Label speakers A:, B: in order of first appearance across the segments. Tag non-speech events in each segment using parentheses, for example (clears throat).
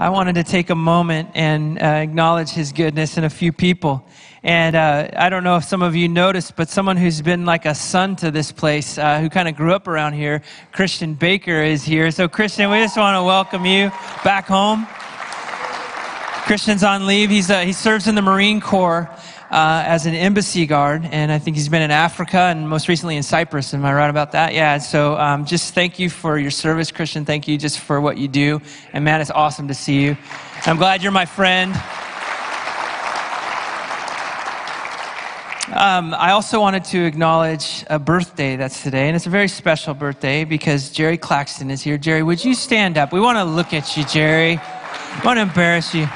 A: I wanted to take a moment and uh, acknowledge his goodness in a few people. And uh, I don't know if some of you noticed, but someone who's been like a son to this place, uh, who kind of grew up around here, Christian Baker, is here. So, Christian, we just want to welcome you back home. Christian's on leave. He's, uh, he serves in the Marine Corps uh, as an embassy guard, and I think he's been in Africa and most recently in Cyprus. Am I right about that? Yeah. So um, just thank you for your service, Christian. Thank you just for what you do. And man, it's awesome to see you. I'm glad you're my friend. Um, I also wanted to acknowledge a birthday that's today, and it's a very special birthday because Jerry Claxton is here. Jerry, would you stand up? We want to look at you, Jerry. I want to embarrass you.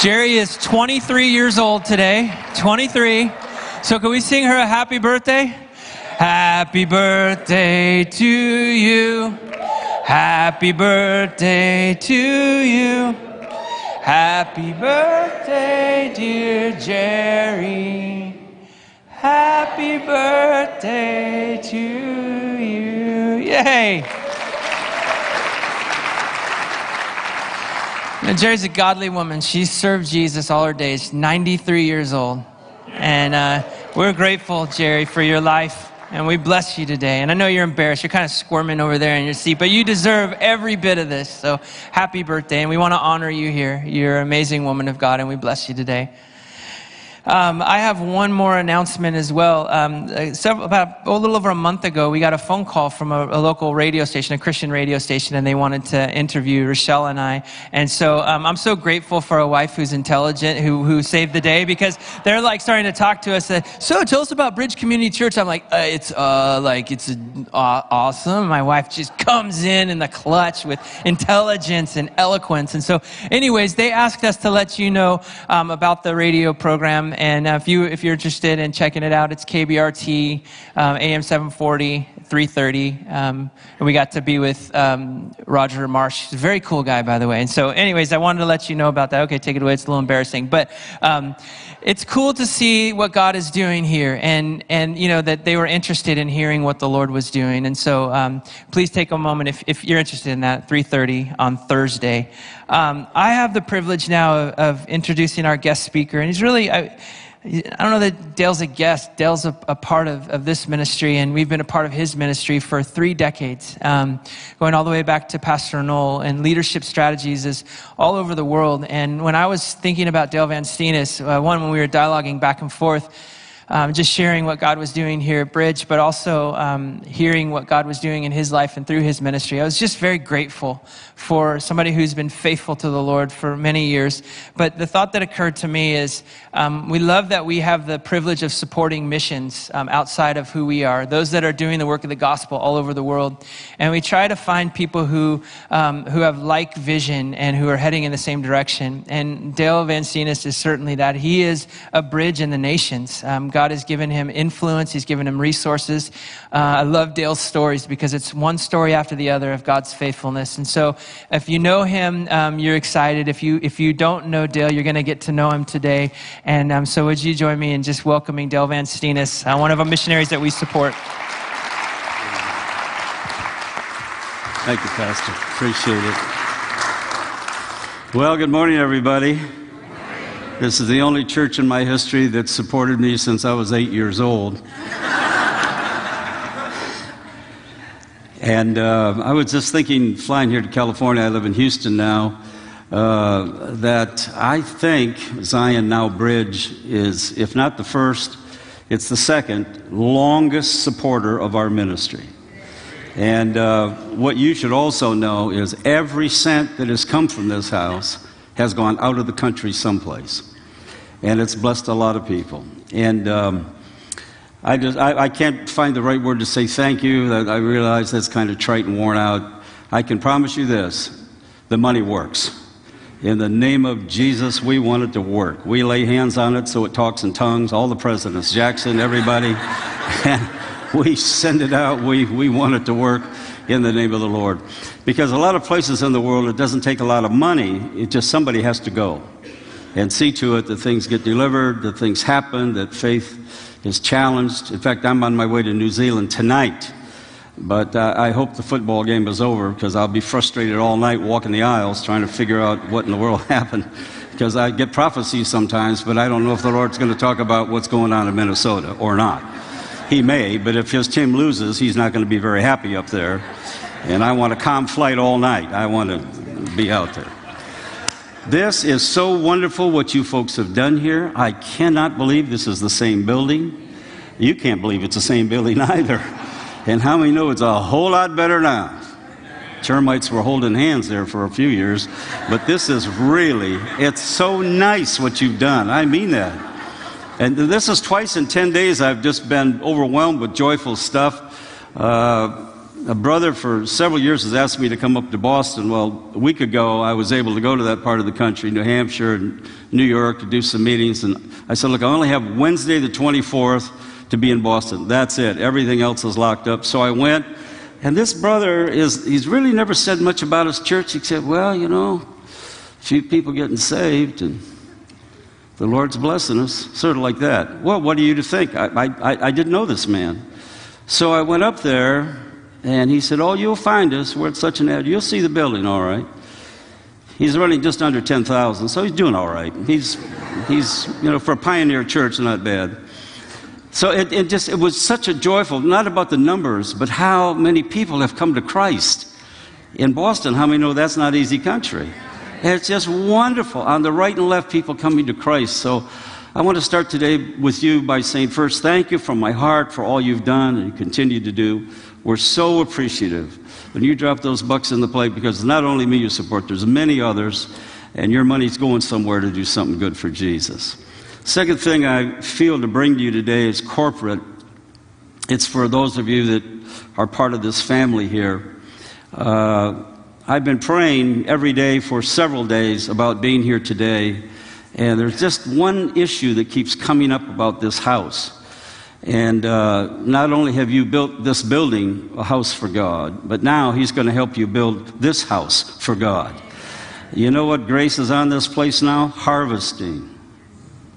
A: Jerry is 23 years old today. 23. So, can we sing her a happy birthday? Happy birthday to you. Happy birthday to you. Happy birthday, dear Jerry. Happy birthday to you. Yay! And Jerry's a godly woman. She served Jesus all her days, 93 years old. And uh, we're grateful, Jerry, for your life. And we bless you today. And I know you're embarrassed. You're kind of squirming over there in your seat, but you deserve every bit of this. So happy birthday. And we want to honor you here. You're an amazing woman of God, and we bless you today. Um, I have one more announcement as well. Um, uh, several, about a little over a month ago, we got a phone call from a, a, local radio station, a Christian radio station, and they wanted to interview Rochelle and I. And so um, I'm so grateful for a wife who's intelligent, who, who saved the day, because they're like starting to talk to us. Uh, so tell us about Bridge Community Church. I'm like, uh, it's uh, like it's uh, awesome. My wife just comes in in the clutch with intelligence and eloquence. And so, anyways, they asked us to let you know um, about the radio program and uh, if, you, if you're interested in checking it out, it's KBRT, um, AM 740, 330. Um, and we got to be with um, Roger Marsh. He's a very cool guy, by the way. And so, anyways, I wanted to let you know about that. Okay, take it away. It's a little embarrassing. But um, it's cool to see what God is doing here and, and, you know, that they were interested in hearing what the Lord was doing. And so um, please take a moment if, if you're interested in that, 3.30 on Thursday. Um, I have the privilege now of, of, introducing our guest speaker, and he's really, I, I don't know that Dale's a guest. Dale's a, a, part of, of this ministry, and we've been a part of his ministry for three decades, um, going all the way back to Pastor Noel. And leadership strategies is all over the world. And when I was thinking about Dale Van Steenis, uh, one, when we were dialoguing back and forth, um, just sharing what God was doing here at Bridge, but also um, hearing what God was doing in his life and through his ministry. I was just very grateful for somebody who's been faithful to the Lord for many years. But the thought that occurred to me is um, we love that we have the privilege of supporting missions um, outside of who we are, those that are doing the work of the gospel all over the world. And we try to find people who, um, who have like vision and who are heading in the same direction. And Dale Van is certainly that. He is a bridge in the nations. Um, God God has given him influence, He's given him resources. Uh, I love Dale's stories because it's one story after the other of God's faithfulness. And so, if you know him, um, you're excited. If you, if you don't know Dale, you're going to get to know him today. And um, so, would you join me in just welcoming Dale Van Steenis, uh, one of our missionaries that we support?
B: Thank you, Pastor. Appreciate it. Well, good morning, everybody. This is the only church in my history that supported me since I was eight years old. and uh, I was just thinking, flying here to California, I live in Houston now, uh, that I think Zion Now Bridge is, if not the first, it's the second longest supporter of our ministry. And uh, what you should also know is every cent that has come from this house has gone out of the country someplace and it's blessed a lot of people. And um, I just I, I, can't find the right word to say thank you. I, I realize that's kind of trite and worn out. I can promise you this: the money works. In the name of Jesus, we want it to work. We lay hands on it so it talks in tongues. All the presidents, Jackson, everybody, and (laughs) we send it out. We we want it to work in the name of the Lord. Because a lot of places in the world, it doesn't take a lot of money. It just somebody has to go and see to it that things get delivered, that things happen, that faith is challenged. In fact, I'm on my way to New Zealand tonight But uh, I hope the football game is over because I'll be frustrated all night walking the aisles trying to figure out what in the world (laughs) happened. Because I get prophecies sometimes, but I don't know if the Lord's going to talk about what's going on in Minnesota or not. He may, but if his team loses, he's not going to be very happy up there. And I want a calm flight all night. I want to be out there. This is so wonderful what you folks have done here. I cannot believe this is the same building. You can't believe it's the same building (laughs) either. And how many know it's a whole lot better now? Termites were holding hands there for a few years, but this is really, it's so nice what you've done. I mean that. And this is twice in 10 days I've just been overwhelmed with joyful stuff. Uh, a brother for several years has asked me to come up to Boston. Well, a week ago, I was able to go to that part of the country, New Hampshire and New York, to do some meetings. And I said, Look, I only have Wednesday the 24th to be in Boston. That's it. Everything else is locked up. So I went. And this brother is, he's really never said much about his church except, well, you know, a few people getting saved and the Lord's blessing us, sort of like that. Well, what are you to think? I, I, I didn't know this man. So I went up there and he said, Oh, you'll find us. We're at such an ad. You'll see the building, all right. He's running just under 10,000, so he's doing all right. He's, he's, you know, for a pioneer church, not bad. So it, it just, it was such a joyful, not about the numbers, but how many people have come to Christ. In Boston, how many know that's not easy country? It's just wonderful. On the right and left, people coming to Christ. So I want to start today with you by saying first, thank you from my heart for all you've done and continue to do. We're so appreciative when you drop those bucks in the plate because not only me you support, there's many others, and your money's going somewhere to do something good for Jesus. Second thing I feel to bring to you today is corporate. It's for those of you that are part of this family here. Uh, I've been praying every day for several days about being here today, and there's just one issue that keeps coming up about this house. And uh, not only have you built this building, a house for God, but now He's going to help you build this house for God. You know what grace is on this place now? Harvesting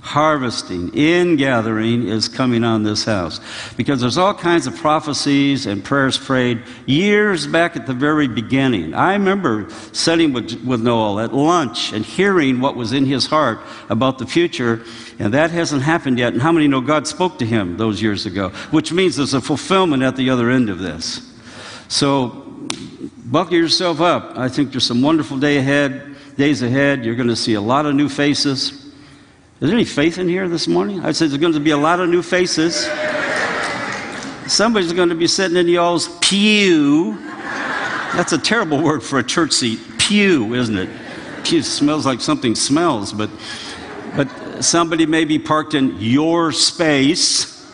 B: harvesting, in gathering is coming on this house. Because there's all kinds of prophecies and prayers prayed years back at the very beginning. I remember sitting with, with Noel at lunch and hearing what was in his heart about the future, and that hasn't happened yet. And how many know God spoke to him those years ago? Which means there's a fulfillment at the other end of this. So, buckle yourself up. I think there's some wonderful day ahead, days ahead. You're going to see a lot of new faces. Is there any faith in here this morning? I said there's going to be a lot of new faces. Somebody's going to be sitting in y'all's pew. That's a terrible word for a church seat. Pew, isn't it? Pew smells like something smells, but but somebody may be parked in your space.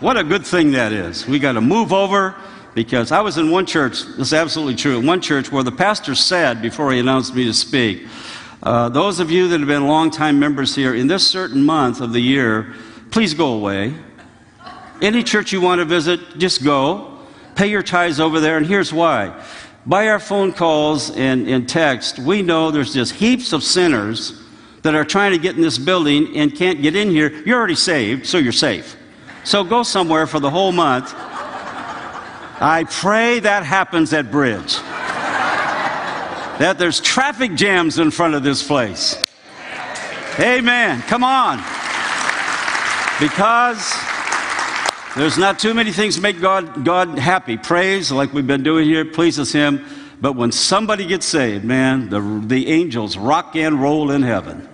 B: What a good thing that is. We got to move over because I was in one church, this is absolutely true, in one church where the pastor said before he announced me to speak, uh, those of you that have been longtime members here, in this certain month of the year, please go away. Any church you want to visit, just go. Pay your tithes over there, and here's why. By our phone calls and, and text, we know there's just heaps of sinners that are trying to get in this building and can't get in here. You're already saved, so you're safe. So go somewhere for the whole month. I pray that happens at Bridge that there's traffic jams in front of this place. Amen. Come on. Because there's not too many things make God, God happy. Praise, like we've been doing here, pleases Him. But when somebody gets saved, man, the, the angels rock and roll in heaven.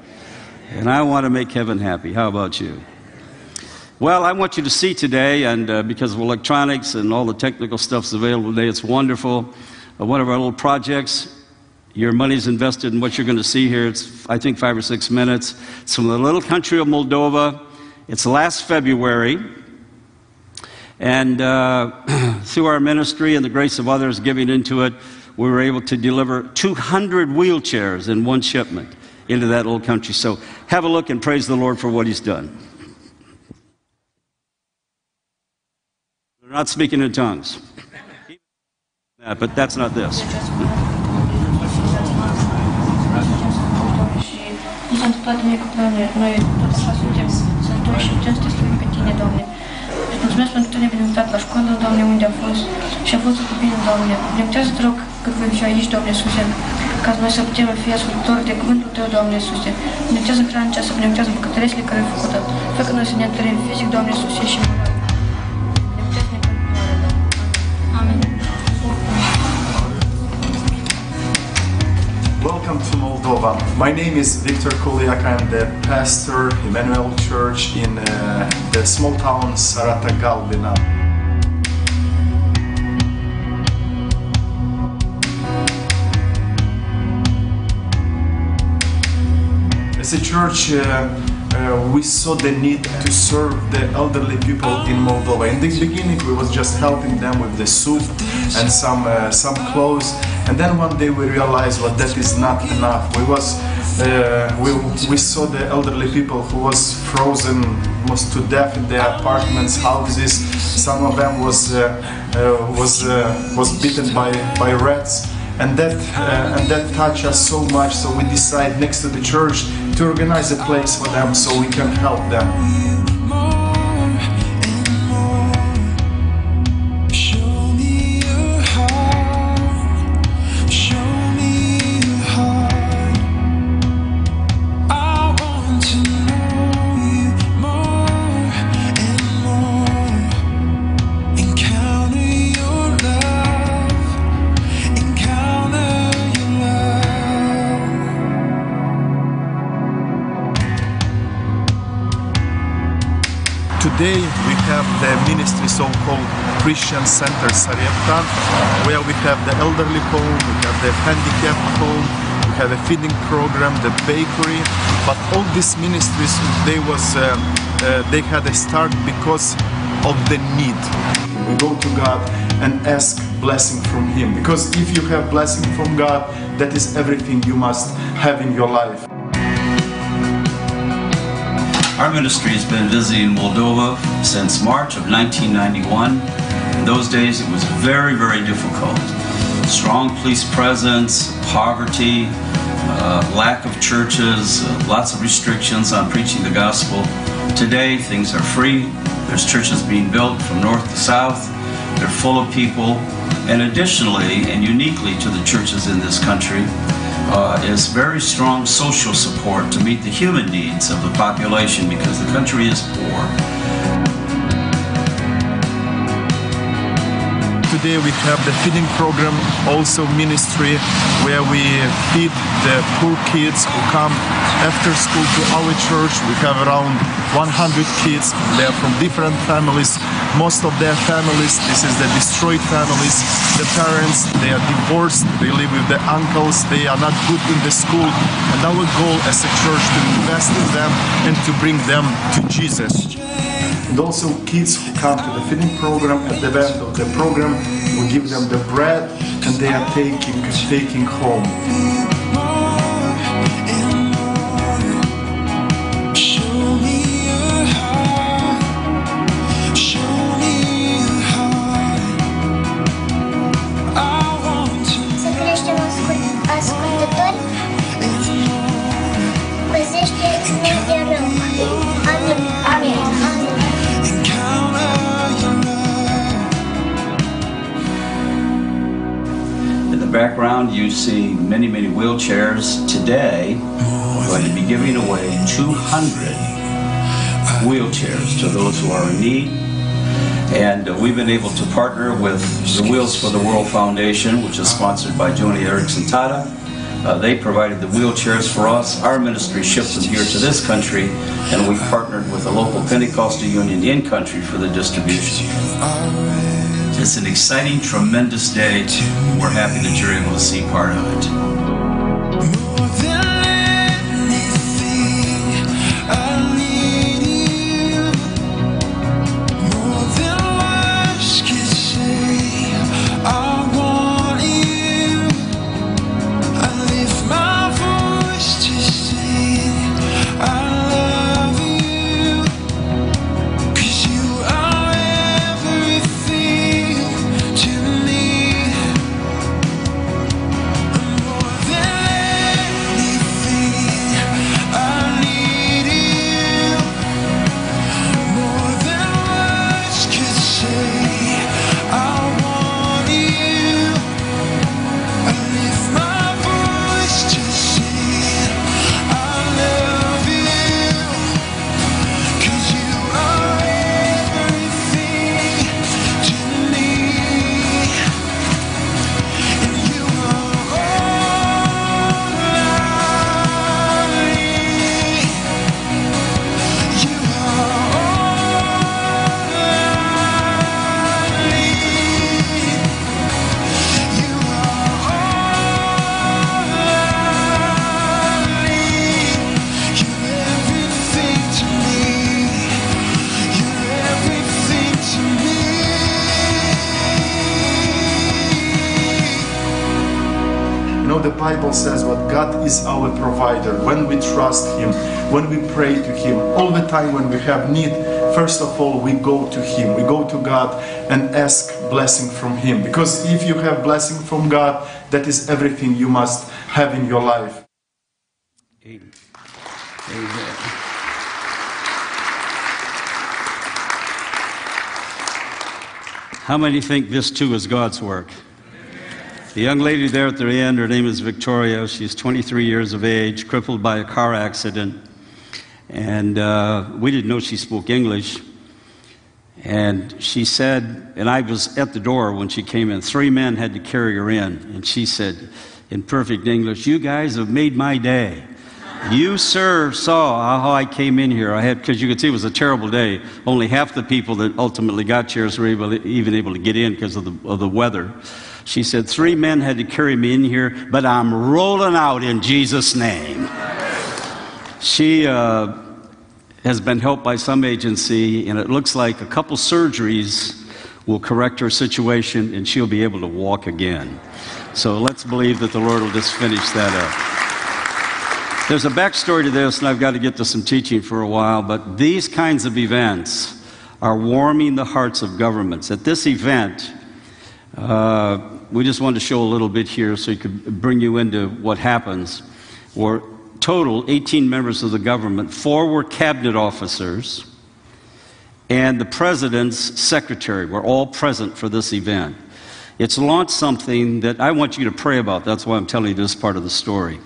B: And I want to make heaven happy. How about you? Well, I want you to see today, and uh, because of electronics and all the technical stuff's available today, it's wonderful. Uh, one of our little projects your money's invested in what you're going to see here. It's, I think, five or six minutes. It's from the little country of Moldova. It's last February. And uh, (clears throat) through our ministry and the grace of others giving into it, we were able to deliver 200 wheelchairs in one shipment into that little country. So have a look and praise the Lord for what He's done. They're not speaking in tongues. But that's not this. (laughs)
C: toate necuplanări. Noi tot să facem, sunt toți și aceștia sunt continue, Doamne. Și Mulțumesc pentru tot nebinecuvântat la școală, Doamne, unde a fost și a fost cu bine, Doamne. Binecuvântează, te rog, cât voi fi aici, Doamne Iisuse, ca noi să putem fi ascultători de cuvântul Tău, Doamne Iisuse. Binecuvântează hrana aceasta, binecuvântează bucătăresile care au făcut-o. Fă că noi să ne întărim fizic, Doamne Iisuse, și moral.
D: Welcome to Moldova. My name is Victor Kuliak. I'm the pastor, Emmanuel Church in uh, the small town Sarata Galbena. As a church, uh, uh, we saw the need to serve the elderly people in Moldova. In the beginning, we was just helping them with the soup and some uh, some clothes, and then one day we realized well that is not enough. We was uh, we, we saw the elderly people who was frozen almost to death in their apartments, houses. Some of them was uh, uh, was uh, was bitten by by rats and that uh, and that touched us so much so we decided next to the church to organize a place for them so we can help them Today we have the ministry so-called Christian Center Sarepta, where we have the elderly home, we have the handicapped home, we have a feeding program, the bakery. But all these ministries, they was uh, uh, they had a start because of the need. We go to God and ask blessing from Him, because if you have blessing from God, that is everything you must have in your life.
B: Our ministry has been visiting Moldova since March of 1991. In those days, it was very, very difficult. Strong police presence, poverty, uh, lack of churches, uh, lots of restrictions on preaching the gospel. Today, things are free. There's churches being built from north to south. They're full of people. And additionally, and uniquely to the churches in this country, uh, is very strong social support to meet the human needs of the population because the country is poor.
D: Today we have the feeding program, also ministry, where we feed the poor kids who come after school to our church. We have around 100 kids. They are from different families. Most of their families, this is the destroyed families. The parents, they are divorced. They live with the uncles. They are not good in the school. And our goal as a church to invest in them and to bring them to Jesus and also kids who come to the feeding program at the end of the program we give them the bread and they are taking taking home
B: wheelchairs. Today, we're going to be giving away 200 wheelchairs to those who are in need. And uh, we've been able to partner with the Wheels for the World Foundation, which is sponsored by Joni Eareckson Tada. Uh, they provided the wheelchairs for us. Our ministry shipped them here to this country, and we partnered with a local Pentecostal union in country for the distribution. It's an exciting, tremendous day. We're happy that you're able to see part of it.
D: Says what God is our provider. When we trust Him, when we pray to Him, all the time when we have need, first of all we go to Him. We go to God and ask blessing from Him. Because if you have blessing from God, that is everything you must have in your life.
B: Amen. Amen. How many think this too is God's work? The young lady there at the end, her name is Victoria. She's 23 years of age, crippled by a car accident. And uh, we didn't know she spoke English. And she said, and I was at the door when she came in, three men had to carry her in. And she said, in perfect English, You guys have made my day. You, sir, saw how I came in here. I had, because you could see it was a terrible day. Only half the people that ultimately got chairs were able, even able to get in because of the, of the weather. She said, Three men had to carry me in here, but I'm rolling out in Jesus' name. She uh, has been helped by some agency, and it looks like a couple surgeries will correct her situation and she'll be able to walk again. So let's believe that the Lord will just finish that up. There's a backstory to this, and I've got to get to some teaching for a while, but these kinds of events are warming the hearts of governments. At this event, uh, we just wanted to show a little bit here so you could bring you into what happens. Were total 18 members of the government, four were cabinet officers, and the president's secretary were all present for this event. It's launched something that I want you to pray about. That's why I'm telling you this part of the story.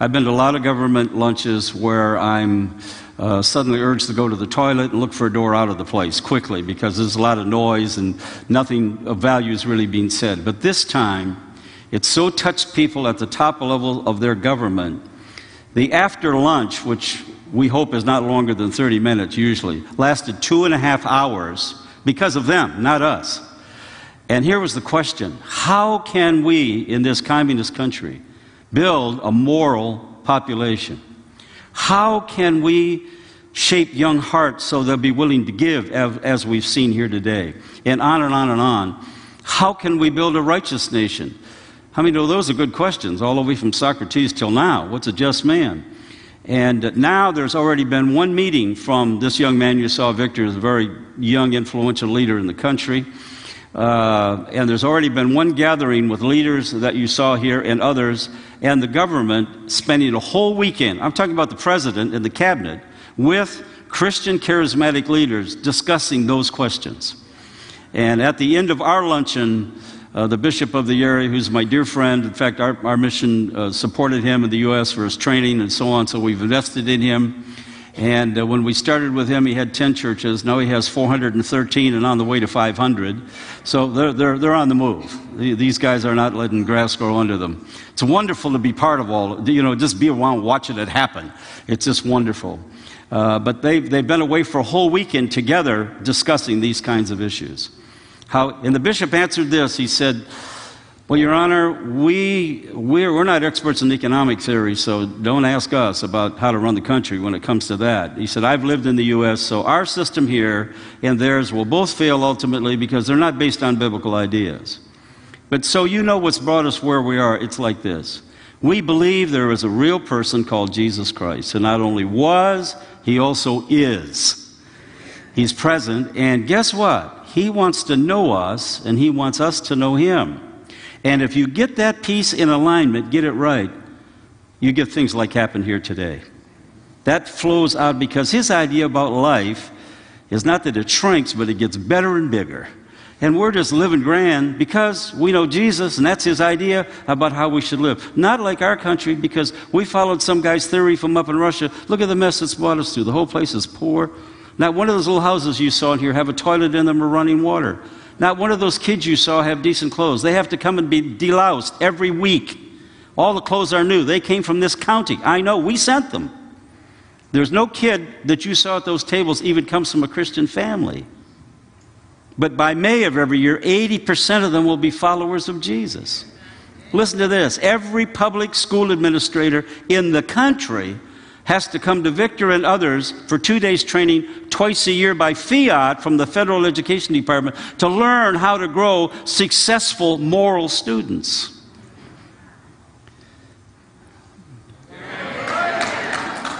B: I've been to a lot of government lunches where I'm uh, suddenly urged to go to the toilet and look for a door out of the place quickly because there's a lot of noise and nothing of value is really being said. But this time, it so touched people at the top level of their government. The after lunch, which we hope is not longer than 30 minutes usually, lasted two and a half hours because of them, not us. And here was the question How can we in this communist country build a moral population? How can we shape young hearts so they'll be willing to give, as, we've seen here today? And on and on and on. How can we build a righteous nation? I mean, those are good questions, all the way from Socrates till now. What's a just man? And now there's already been one meeting from this young man you saw, Victor, is a very young, influential leader in the country. Uh, and there's already been one gathering with leaders that you saw here and others, and the government spending a whole weekend. I'm talking about the president and the cabinet with Christian charismatic leaders discussing those questions. And at the end of our luncheon, uh, the bishop of the area, who's my dear friend, in fact, our, our mission uh, supported him in the U.S. for his training and so on, so we've invested in him. And uh, when we started with him, he had 10 churches. Now he has 413 and on the way to 500. So they're, they're, they're on the move. These guys are not letting grass grow under them. It's wonderful to be part of all, you know, just be around watching it happen. It's just wonderful. Uh, but they've, they've been away for a whole weekend together discussing these kinds of issues. How, and the bishop answered this. He said, well, Your Honor, we, we're, we're not experts in economic theory, so don't ask us about how to run the country when it comes to that. He said, I've lived in the U.S., so our system here and theirs will both fail ultimately because they're not based on biblical ideas. But so you know what's brought us where we are. It's like this. We believe there is a real person called Jesus Christ, who not only was, he also is. He's present, and guess what? He wants to know us, and he wants us to know him. And if you get that piece in alignment, get it right, you get things like happened here today. That flows out because his idea about life is not that it shrinks, but it gets better and bigger. And we're just living grand because we know Jesus, and that's his idea about how we should live. Not like our country because we followed some guy's theory from up in Russia. Look at the mess it's brought us through. The whole place is poor. Not one of those little houses you saw in here have a toilet in them or running water. Not one of those kids you saw have decent clothes. They have to come and be deloused every week. All the clothes are new. They came from this county. I know, we sent them. There's no kid that you saw at those tables even comes from a Christian family. But by May of every year, 80% of them will be followers of Jesus. Listen to this every public school administrator in the country has to come to Victor and others for two days training twice a year by fiat from the Federal Education Department to learn how to grow successful moral students.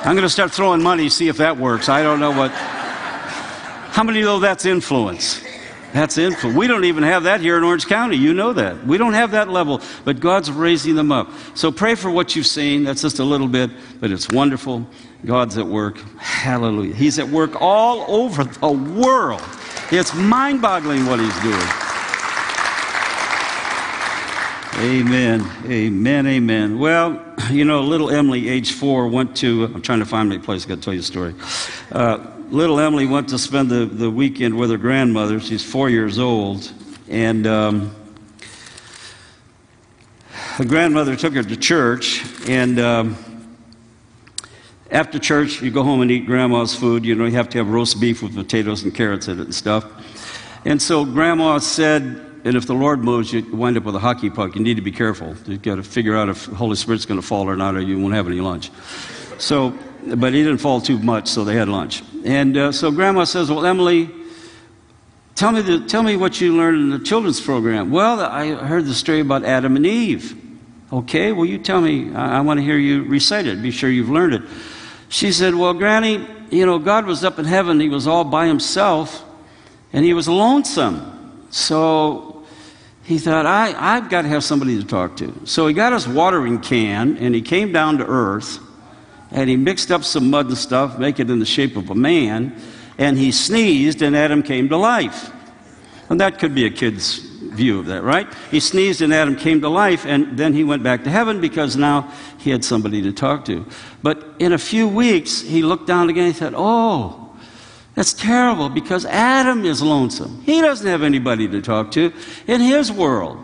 B: I'm going to start throwing money, see if that works. I don't know what. How many know that's influence? That's influence. We don't even have that here in Orange County. You know that. We don't have that level, but God's raising them up. So pray for what you've seen. That's just a little bit, but it's wonderful. God's at work. Hallelujah. He's at work all over the world. It's mind boggling what He's doing. Amen. Amen. Amen. Well, (clears throat) you know, little Emily, age four, went to, I'm trying to find my place, i got to tell you a story. Uh, little Emily went to spend the, the weekend with her grandmother. She's four years old. And um, her grandmother took her to church. And um, after church, you go home and eat grandma's food. You know, you have to have roast beef with potatoes and carrots in it and stuff. And so grandma said, and if the Lord moves, you wind up with a hockey puck. You need to be careful. You've got to figure out if the Holy Spirit's going to fall or not, or you won't have any lunch. So, but he didn't fall too much, so they had lunch. And uh, so Grandma says, "Well, Emily, tell me, the, tell me what you learned in the children's program." Well, I heard the story about Adam and Eve. Okay, well, you tell me. I, I want to hear you recite it. Be sure you've learned it. She said, "Well, Granny, you know, God was up in heaven. He was all by himself, and he was lonesome." So he thought, I, I've got to have somebody to talk to. So he got his watering can and he came down to earth and he mixed up some mud and stuff, make it in the shape of a man, and he sneezed and Adam came to life. And that could be a kid's view of that, right? He sneezed and Adam came to life, and then he went back to heaven because now he had somebody to talk to. But in a few weeks, he looked down again and he said, Oh, that's terrible because Adam is lonesome. He doesn't have anybody to talk to in his world.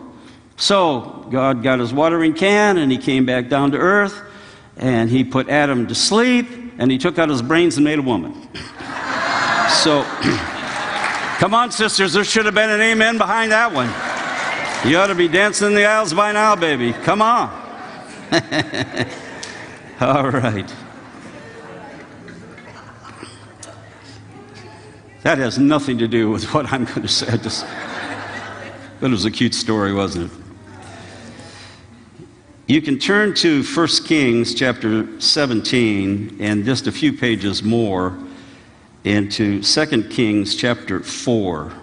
B: So God got his watering can and he came back down to earth and he put Adam to sleep and he took out his brains and made a woman. (laughs) so, (clears throat) come on, sisters, there should have been an amen behind that one. You ought to be dancing in the aisles by now, baby. Come on. (laughs) All right. That has nothing to do with what I'm going to say. Just, but it was a cute story, wasn't it? You can turn to 1 Kings chapter 17 and just a few pages more into 2 Kings chapter 4.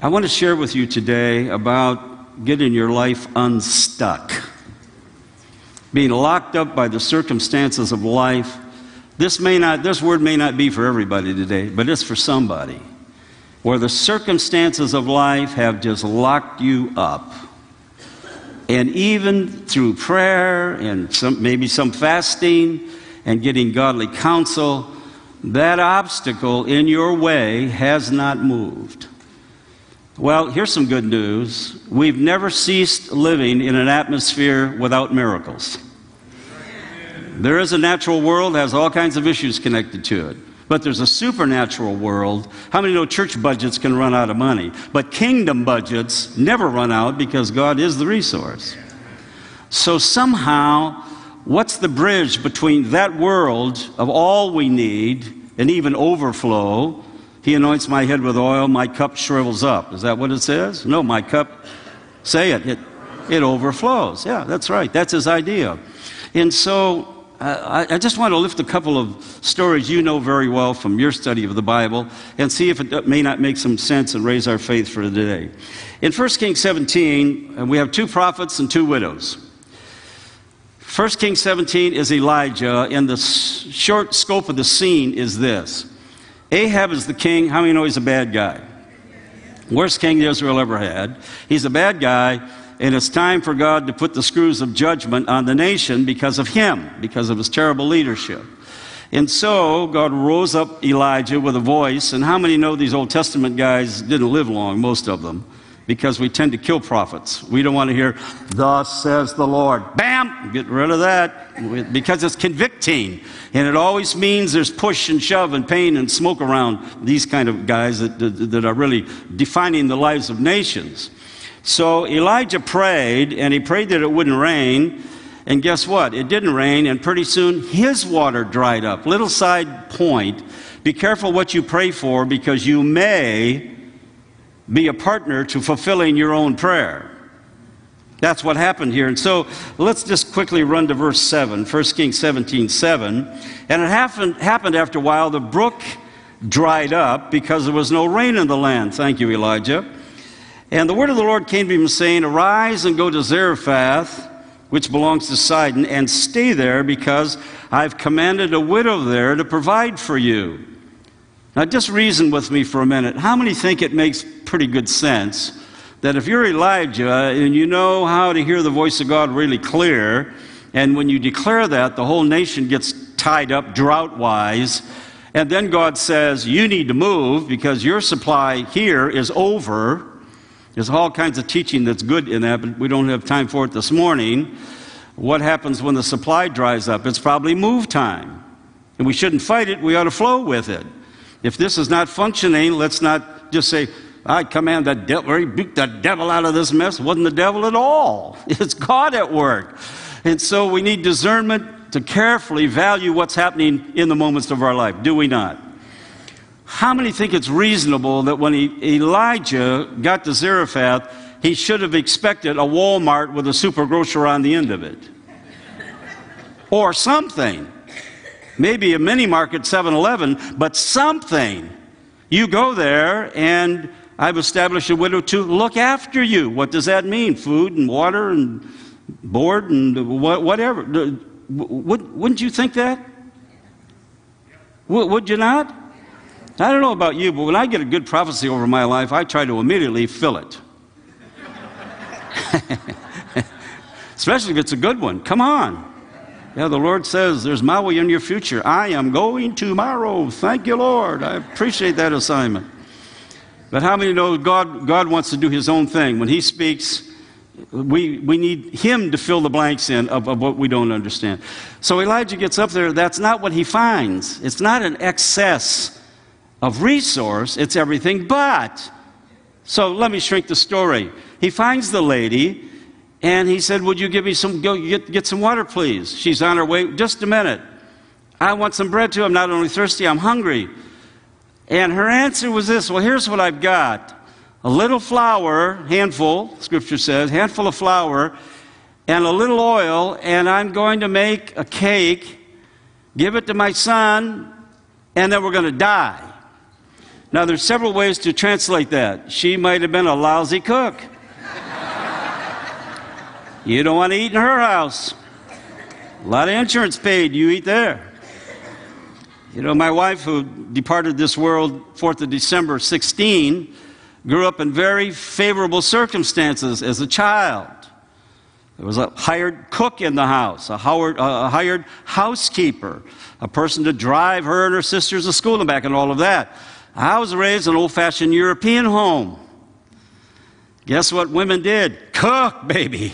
B: I want to share with you today about getting your life unstuck. Being locked up by the circumstances of life this, may not, this word may not be for everybody today, but it's for somebody. Where the circumstances of life have just locked you up. And even through prayer and some, maybe some fasting and getting godly counsel, that obstacle in your way has not moved. Well, here's some good news. We've never ceased living in an atmosphere without miracles. There is a natural world that has all kinds of issues connected to it. But there's a supernatural world. How many know church budgets can run out of money? But kingdom budgets never run out because God is the resource. So somehow, what's the bridge between that world of all we need and even overflow? He anoints my head with oil, my cup shrivels up. Is that what it says? No, my cup, say it, it, it overflows. Yeah, that's right. That's his idea. And so I, I just want to lift a couple of stories you know very well from your study of the Bible and see if it may not make some sense and raise our faith for today. In 1 Kings 17, uh, we have two prophets and two widows. 1 Kings 17 is Elijah, and the short scope of the scene is this Ahab is the king. How many know he's a bad guy? Worst king Israel ever had. He's a bad guy and it's time for God to put the screws of judgment on the nation because of him, because of his terrible leadership. And so God rose up Elijah with a voice. And how many know these Old Testament guys didn't live long, most of them? Because we tend to kill prophets. We don't want to hear, Thus says the Lord. Bam! Get rid of that. Because it's convicting. And it always means there's push and shove and pain and smoke around these kind of guys that, that, that are really defining the lives of nations. So Elijah prayed, and he prayed that it wouldn't rain. And guess what? It didn't rain, and pretty soon his water dried up. Little side point be careful what you pray for because you may be a partner to fulfilling your own prayer. That's what happened here. And so let's just quickly run to verse 7, 1 Kings 17 7. And it happened, happened after a while, the brook dried up because there was no rain in the land. Thank you, Elijah. And the word of the Lord came to him, saying, Arise and go to Zarephath, which belongs to Sidon, and stay there, because I've commanded a widow there to provide for you. Now, just reason with me for a minute. How many think it makes pretty good sense that if you're Elijah and you know how to hear the voice of God really clear, and when you declare that, the whole nation gets tied up drought wise, and then God says, You need to move because your supply here is over. There's all kinds of teaching that's good in that, but we don't have time for it this morning. What happens when the supply dries up? It's probably move time. And we shouldn't fight it, we ought to flow with it. If this is not functioning, let's not just say, I command the devil, rebuke the devil out of this mess. It wasn't the devil at all. (laughs) It's God at work. And so we need discernment to carefully value what's happening in the moments of our life, do we not? How many think it's reasonable that when he, Elijah got to Zarephath, he should have expected a Walmart with a super grocer on the end of it? Or something. Maybe a mini market 7 Eleven, but something. You go there, and I've established a widow to look after you. What does that mean? Food and water and board and whatever. Would, wouldn't you think that? Would, would you not? I don't know about you, but when I get a good prophecy over my life, I try to immediately fill it. (laughs) Especially if it's a good one. Come on. Yeah, the Lord says there's Maui in your future. I am going tomorrow. Thank you, Lord. I appreciate that assignment. But how many know God, God wants to do His own thing? When He speaks, we, we need Him to fill the blanks in of, of what we don't understand. So Elijah gets up there. That's not what he finds. It's not an excess of resource, it's everything but. So let me shrink the story. He finds the lady, and he said, Would you give me some, go get, get some water, please? She's on her way. Just a minute. I want some bread too. I'm not only thirsty, I'm hungry. And her answer was this Well, here's what I've got a little flour, handful, scripture says, handful of flour, and a little oil, and I'm going to make a cake, give it to my son, and then we're going to die. Now, there's several ways to translate that. She might have been a lousy cook. You don't want to eat in her house. A lot of insurance paid, you eat there. You know, my wife, who departed this world 4th of December 16, grew up in very favorable circumstances as a child. There was a hired cook in the house, a hired, a hired housekeeper, a person to drive her and her sisters to school and back, and all of that. I was raised in an old fashioned European home. Guess what women did? Cook, baby.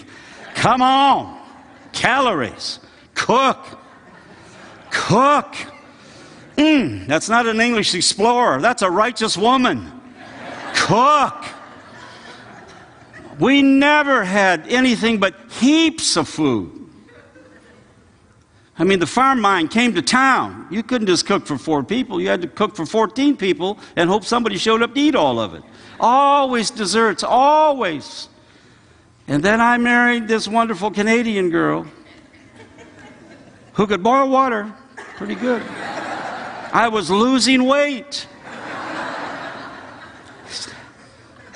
B: Come on. Calories. Cook. Cook. Mm, that's not an English explorer. That's a righteous woman. Cook. We never had anything but heaps of food. I mean, the farm mind came to town. You couldn't just cook for four people. You had to cook for 14 people and hope somebody showed up to eat all of it. Always desserts, always. And then I married this wonderful Canadian girl who could boil water pretty good. I was losing weight.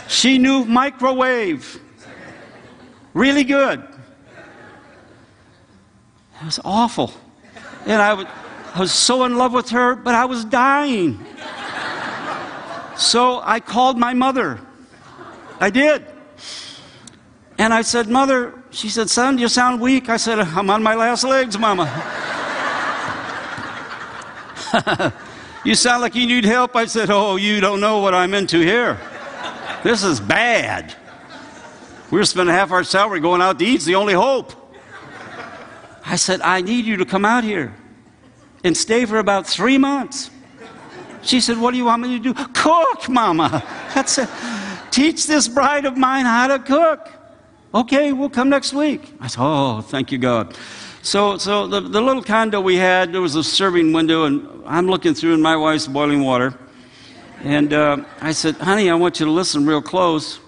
B: She knew microwave really good. It was awful. And I was, I was so in love with her, but I was dying. So I called my mother. I did. And I said, Mother, she said, Son, you sound weak. I said, I'm on my last legs, Mama. (laughs) you sound like you need help. I said, Oh, you don't know what I'm into here. This is bad. We're spending half our salary going out to eat. It's the only hope. I said, I need you to come out here and stay for about three months. She said, What do you want me to do? Cook, Mama. (laughs) That's it. Teach this bride of mine how to cook. Okay, we'll come next week. I said, Oh, thank you, God. So, so the, the little condo we had, there was a serving window, and I'm looking through, and my wife's boiling water. And uh, I said, Honey, I want you to listen real close.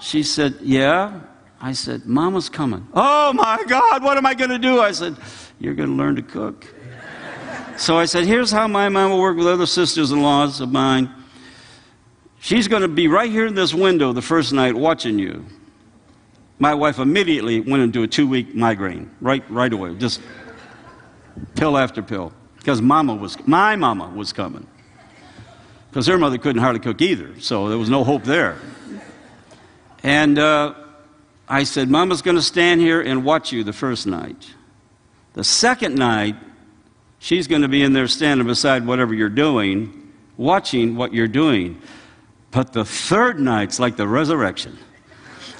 B: She said, Yeah. I said, Mama's coming. Oh my God, what am I going to do? I said, You're going to learn to cook. So I said, Here's how my mom will work with other sisters in laws of mine. She's going to be right here in this window the first night watching you. My wife immediately went into a two week migraine, right, right away, just pill after pill, because mama was, my mama was coming. Because her mother couldn't hardly cook either, so there was no hope there. And uh, I said, Mama's going to stand here and watch you the first night. The second night, she's going to be in there standing beside whatever you're doing, watching what you're doing. But the third night's like the resurrection.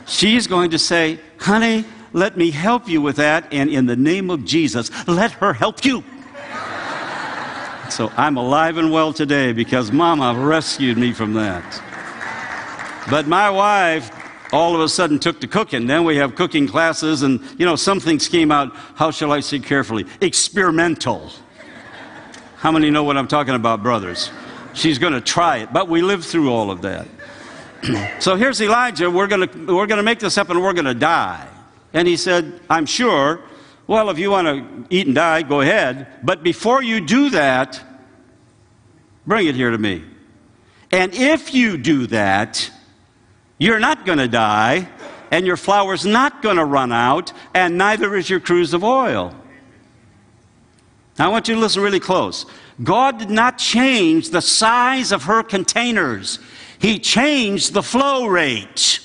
B: She's going to say, Honey, let me help you with that, and in the name of Jesus, let her help you. So I'm alive and well today because Mama rescued me from that. But my wife all of a sudden took to cooking. Then we have cooking classes, and you know, some things came out, how shall I say carefully? Experimental. How many know what I'm talking about, brothers? She's going to try it, but we lived through all of that. (clears throat) so here's Elijah. We're going to we're going to make this up and we're going to die. And he said, I'm sure. Well, if you want to eat and die, go ahead. But before you do that, bring it here to me. And if you do that, you're not going to die, and your flour's not going to run out, and neither is your cruse of oil. Now, I want you to listen really close. God did not change the size of her containers, He changed the flow rate.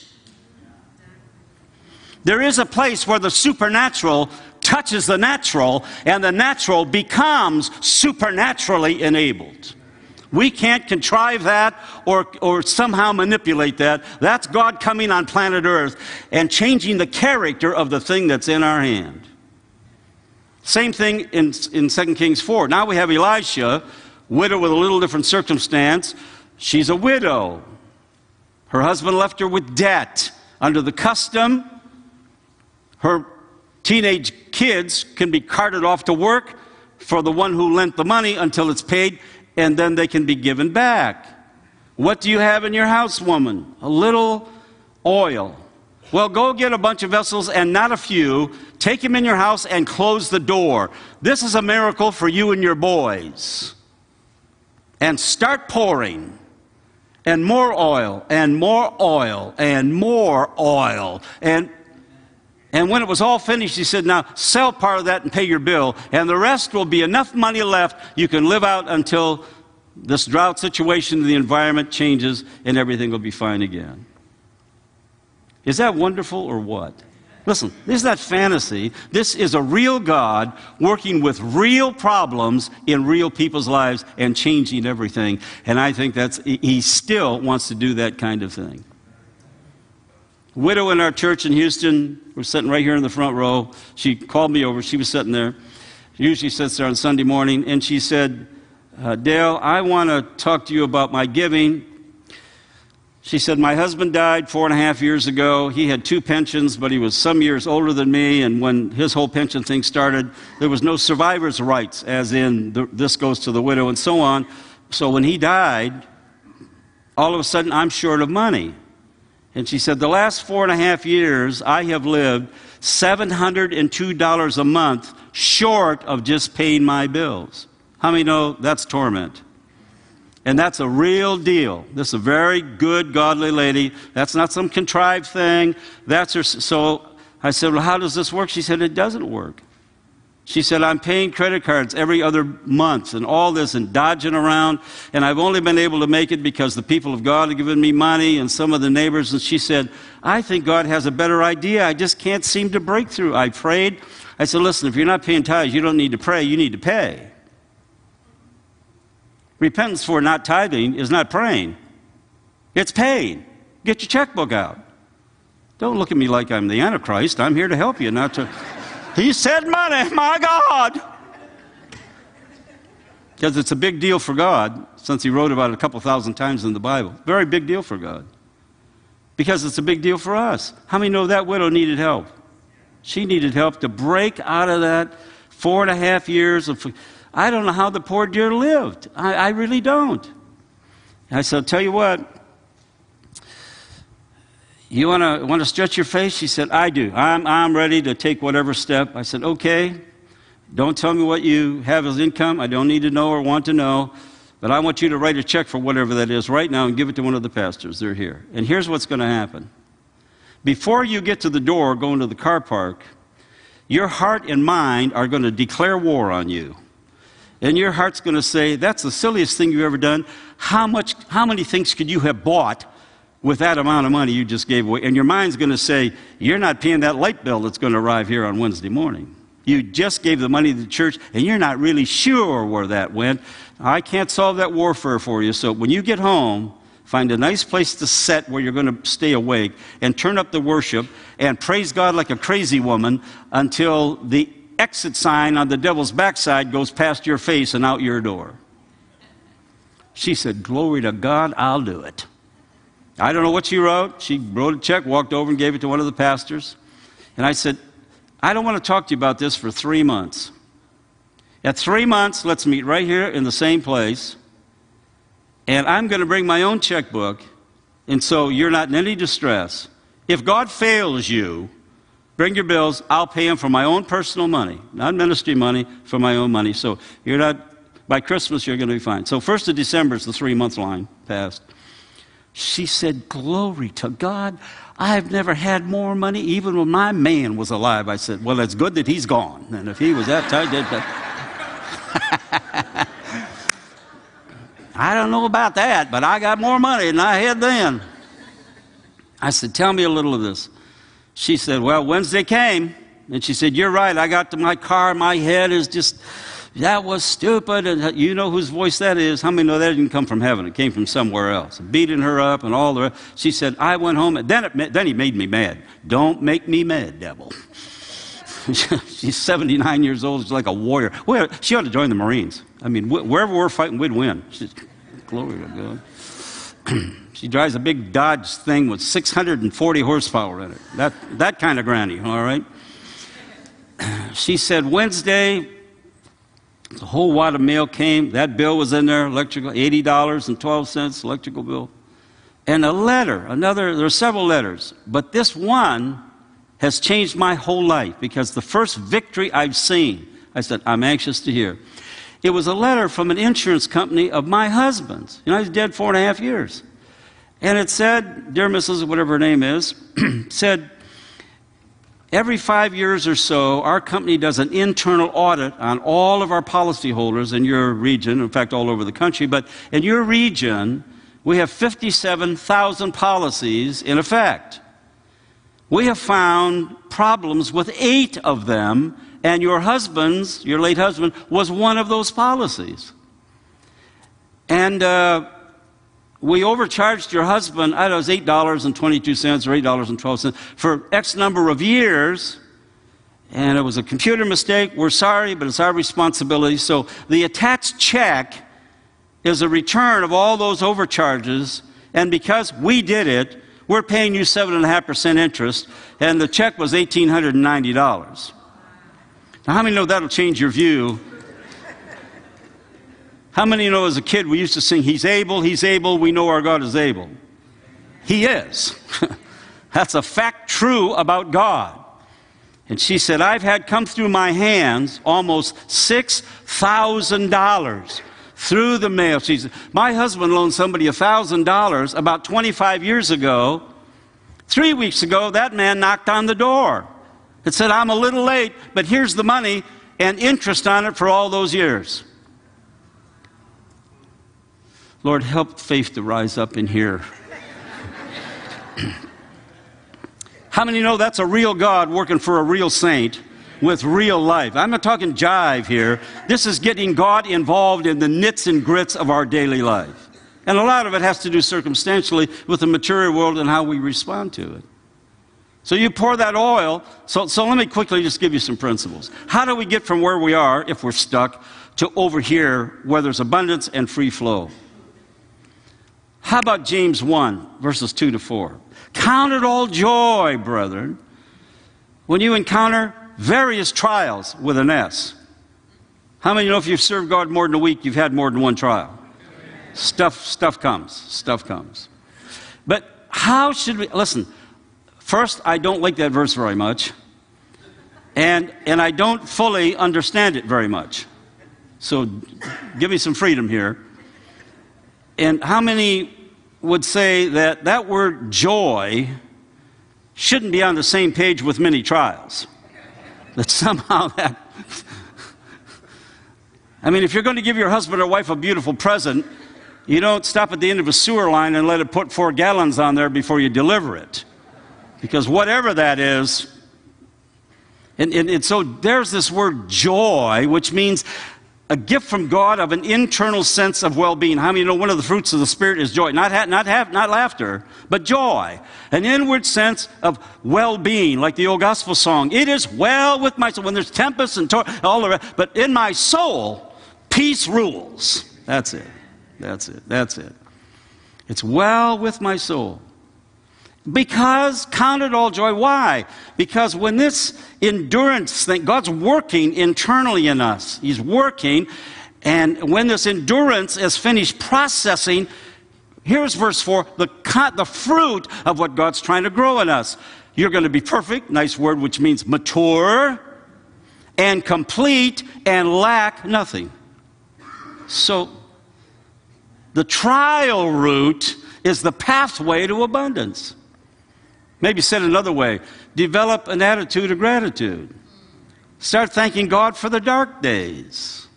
B: There is a place where the supernatural touches the natural, and the natural becomes supernaturally enabled. We can't contrive that or, or somehow manipulate that. That's God coming on planet Earth and changing the character of the thing that's in our hand. Same thing in, in 2 Kings 4. Now we have Elisha, widow with a little different circumstance. She's a widow. Her husband left her with debt. Under the custom, her teenage kids can be carted off to work for the one who lent the money until it's paid, and then they can be given back. What do you have in your house, woman? A little oil. Well, go get a bunch of vessels and not a few. Take them in your house and close the door. This is a miracle for you and your boys. And start pouring. And more oil, and more oil, and more oil. And and when it was all finished, he said, Now sell part of that and pay your bill, and the rest will be enough money left you can live out until this drought situation, the environment changes, and everything will be fine again. Is that wonderful or what? Listen, this is not fantasy. This is a real God working with real problems in real people's lives and changing everything. And I think that's, he still wants to do that kind of thing widow in our church in Houston. We're sitting right here in the front row. She called me over. She was sitting there. She usually sits there on Sunday morning. And she said, uh, Dale, I want to talk to you about my giving. She said, My husband died four and a half years ago. He had two pensions, but he was some years older than me. And when his whole pension thing started, there was no survivor's rights, as in the, this goes to the widow and so on. So when he died, all of a sudden I'm short of money. And she said, The last four and a half years, I have lived $702 a month short of just paying my bills. How many know that's torment? And that's a real deal. This is a very good, godly lady. That's not some contrived thing. That's her. So I said, Well, how does this work? She said, It doesn't work. She said, I'm paying credit cards every other month and all this and dodging around. And I've only been able to make it because the people of God have given me money and some of the neighbors. And she said, I think God has a better idea. I just can't seem to break through. I prayed. I said, listen, if you're not paying tithes, you don't need to pray. You need to pay. Repentance for not tithing is not praying, it's paying. Get your checkbook out. Don't look at me like I'm the Antichrist. I'm here to help you, not to. He said money, my God. Because it's a big deal for God, since he wrote about it a couple thousand times in the Bible. Very big deal for God. Because it's a big deal for us. How many know that widow needed help? She needed help to break out of that four and a half years of. I don't know how the poor dear lived. I, I really don't. I said, I'll tell you what, You want to want to stretch your faith? She said, I do. I'm, I'm ready to take whatever step. I said, Okay. Don't tell me what you have as income. I don't need to know or want to know. But I want you to write a check for whatever that is right now and give it to one of the pastors. They're here. And here's what's going to happen. Before you get to the door going to the car park, your heart and mind are going to declare war on you. And your heart's going to say, That's the silliest thing you've ever done. How, much, how many things could you have bought with that amount of money you just gave away? And your mind's going to say, You're not paying that light bill that's going to arrive here on Wednesday morning. You just gave the money to the church, and you're not really sure where that went. I can't solve that warfare for you. So when you get home, find a nice place to set where you're going to stay awake and turn up the worship and praise God like a crazy woman until the exit sign on the devil's backside goes past your face and out your door. She said, Glory to God, I'll do it. I don't know what she wrote. She wrote a check, walked over and gave it to one of the pastors. And I said, I don't want to talk to you about this for three months. At three months, let's meet right here in the same place. And I'm going to bring my own checkbook. And so you're not in any distress. If God fails you, bring your bills. I'll pay them from my own personal money, not ministry money, from my own money. So you're not, by Christmas, you're going to be fine. So 1st of December is the three month line passed. She said, Glory to God. I've never had more money, even when my man was alive. I said, Well, it's good that he's gone. And if he was that tight, that. (laughs) I don't know about that, but I got more money than I had then. I said, Tell me a little of this. She said, Well, Wednesday came. And she said, You're right. I got to my car. My head is just, that was stupid. And you know whose voice that is. How many know that didn't come from heaven? It came from somewhere else. Beating her up and all the rest. She said, I went home. And then, it, then he made me mad. Don't make me mad, devil. (laughs) She's 79 years old. She's like a warrior. Well, she ought to join the Marines. I mean, wh- wherever we're fighting, we'd win. She's, glory to God. (clears throat) she drives a big Dodge thing with 640 horsepower in it. That, that kind of granny, all right? (clears throat) She said, Wednesday, the whole wad of mail came. That bill was in there, electrical, $80.12, electrical bill. And a letter, another, there are several letters, but this one has changed my whole life because the first victory I've seen, I said, I'm anxious to hear. It was a letter from an insurance company of my husband's. You know, he's dead four and a half years. And it said, Dear Mrs., whatever her name is, (clears throat) said, Every five years or so, our company does an internal audit on all of our policyholders in your region, in fact, all over the country. But in your region, we have 57,000 policies in effect. We have found problems with eight of them, and your husband's, your late husband, was one of those policies. And uh, we overcharged your husband, I don't know, it was $8.22 or $8.12 for X number of years. And it was a computer mistake. We're sorry, but it's our responsibility. So the attached check is a return of all those overcharges. And because we did it, we're paying you 7.5% interest. And the check was $1,890. Now, how many know that'll change your view how many know as a kid we used to sing, He's able, He's able, we know our God is able? He is. (laughs) That's a fact true about God. And she said, I've had come through my hands almost $6,000 through the mail. She said, My husband loaned somebody $1,000 about 25 years ago. Three weeks ago, that man knocked on the door and said, I'm a little late, but here's the money and interest on it for all those years. Lord, help faith to rise up in here. How many know that's a real God working for a real saint with real life? I'm not talking jive here. This is getting God involved in the nits and grits of our daily life. And a lot of it has to do circumstantially with the material world and how we respond to it. So you pour that oil. So, so let me quickly just give you some principles. How do we get from where we are, if we're stuck, to over here where there's abundance and free flow? How about James 1, verses 2 to 4? Count it all joy, brethren, when you encounter various trials with an S. How many know if you've served God more than a week, you've had more than one trial? Stuff, stuff comes. Stuff comes. But how should we, listen, First, I don't like that verse very much, and, and I don't fully understand it very much. So give me some freedom here. And how many would say that that word joy shouldn't be on the same page with many trials? That somehow that. I mean, if you're going to give your husband or wife a beautiful present, you don't stop at the end of a sewer line and let it put four gallons on there before you deliver it. Because whatever that is, and, and, and so there's this word joy, which means a gift from God of an internal sense of well being. How many know one of the fruits of the Spirit is joy? Not, ha- not, ha- not laughter, but joy. An inward sense of well being, like the old gospel song. It is well with my soul. When there's tempests and tor- all rest, but in my soul, peace rules. That's it. That's it. That's it. It's well with my soul. Because count it all joy. Why? Because when this endurance thing, God's working internally in us. He's working. And when this endurance is finished processing, here's verse 4 the, the fruit of what God's trying to grow in us. You're going to be perfect, nice word, which means mature and complete and lack nothing. So the trial route is the pathway to abundance. Maybe said another way develop an attitude of gratitude. Start thanking God for the dark days.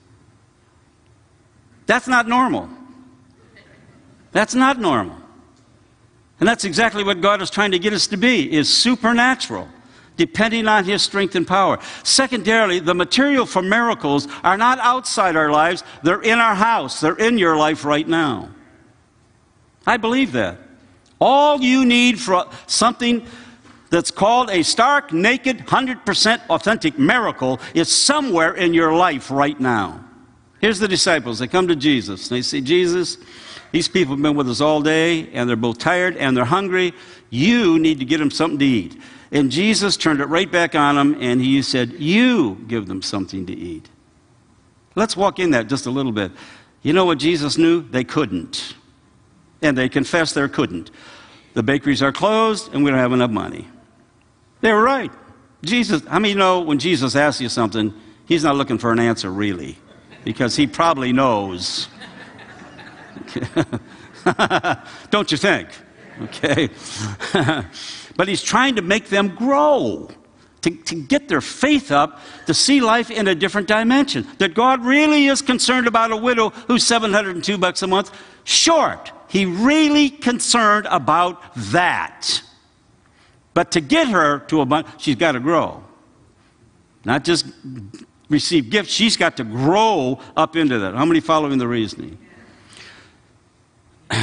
B: That's not normal. That's not normal. And that's exactly what God is trying to get us to be is supernatural, depending on his strength and power. Secondarily, the material for miracles are not outside our lives, they're in our house. They're in your life right now. I believe that. All you need for something that's called a stark, naked, 100% authentic miracle is somewhere in your life right now. Here's the disciples. They come to Jesus. They say, Jesus, these people have been with us all day, and they're both tired and they're hungry. You need to get them something to eat. And Jesus turned it right back on them, and he said, You give them something to eat. Let's walk in that just a little bit. You know what Jesus knew? They couldn't. And they confessed they couldn't. The bakeries are closed, and we don't have enough money. They were right. Jesus, I mean, you know when Jesus asks you something, he's not looking for an answer really? Because he probably knows. (laughs) Don't you think? Okay. (laughs) but he's trying to make them grow, to, to get their faith up, to see life in a different dimension. That God really is concerned about a widow who's 702 bucks a month short. He really concerned about that. But to get her to a bunch, she's got to grow. Not just receive gifts, she's got to grow up into that. How many following the reasoning? (clears throat)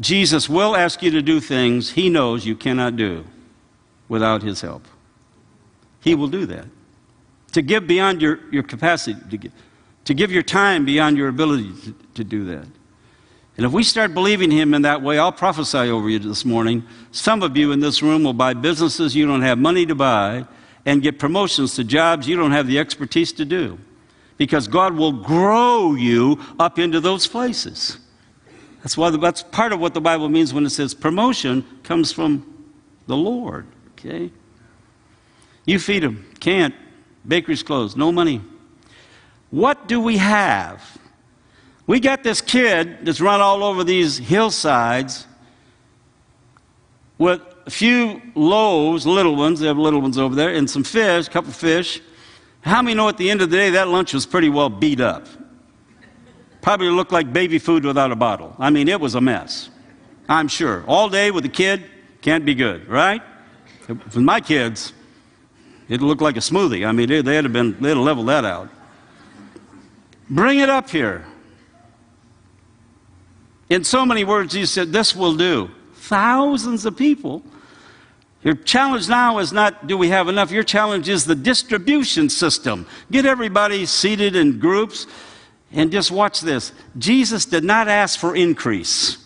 B: Jesus will ask you to do things he knows you cannot do without his help. He will do that. To give beyond your, your capacity, to give, to give your time beyond your ability to, to do that. And if we start believing him in that way, I'll prophesy over you this morning. Some of you in this room will buy businesses you don't have money to buy and get promotions to jobs you don't have the expertise to do. Because God will grow you up into those places. That's, why the, that's part of what the Bible means when it says promotion comes from the Lord. Okay? You feed them. Can't. Bakery's closed. No money. What do we have? We got this kid that's run all over these hillsides with a few loaves, little ones, they have little ones over there, and some fish, a couple fish. How many know at the end of the day that lunch was pretty well beat up? Probably looked like baby food without a bottle. I mean, it was a mess. I'm sure. All day with a kid can't be good, right? For my kids, it looked like a smoothie. I mean, they, they'd have been, they'd have leveled that out. Bring it up here. In so many words, he said, This will do. Thousands of people. Your challenge now is not do we have enough? Your challenge is the distribution system. Get everybody seated in groups and just watch this. Jesus did not ask for increase.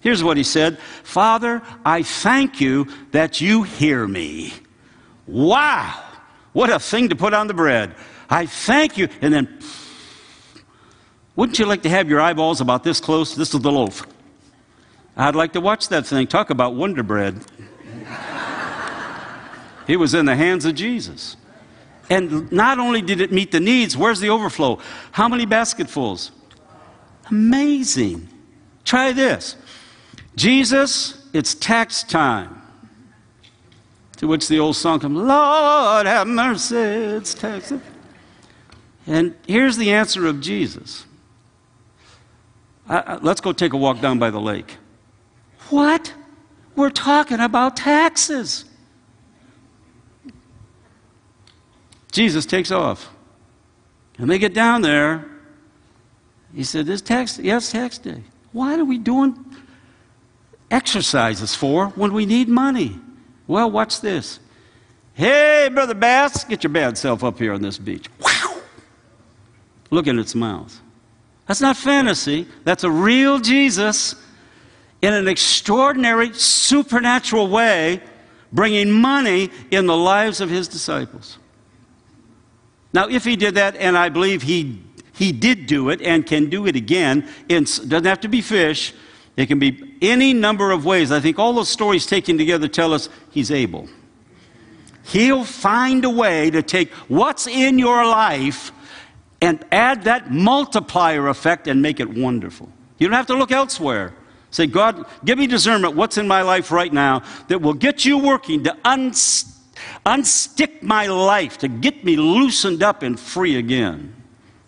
B: Here's what he said Father, I thank you that you hear me. Wow! What a thing to put on the bread. I thank you. And then wouldn't you like to have your eyeballs about this close? This is the loaf. I'd like to watch that thing. Talk about Wonder Bread. (laughs) It was in the hands of Jesus. And not only did it meet the needs, where's the overflow? How many basketfuls? Amazing. Try this Jesus, it's tax time. To which the old song comes, Lord have mercy, it's time. And here's the answer of Jesus. I- I- let's go take a walk down by the lake. What? We're talking about taxes. Jesus takes off. And they get down there. He said, This tax, yes, tax day. Why are we doing exercises for when we need money? Well, watch this. Hey, Brother Bass, get your bad self up here on this beach. Wow! Look at its mouth. That's not fantasy. That's a real Jesus in an extraordinary, supernatural way, bringing money in the lives of his disciples. Now, if he did that, and I believe he, he did do it and can do it again, it doesn't have to be fish, it can be any number of ways. I think all those stories taken together tell us he's able. He'll find a way to take what's in your life and add that multiplier effect and make it wonderful. You don't have to look elsewhere. Say, God, give me discernment what's in my life right now that will get you working to uns- unstick my life, to get me loosened up and free again.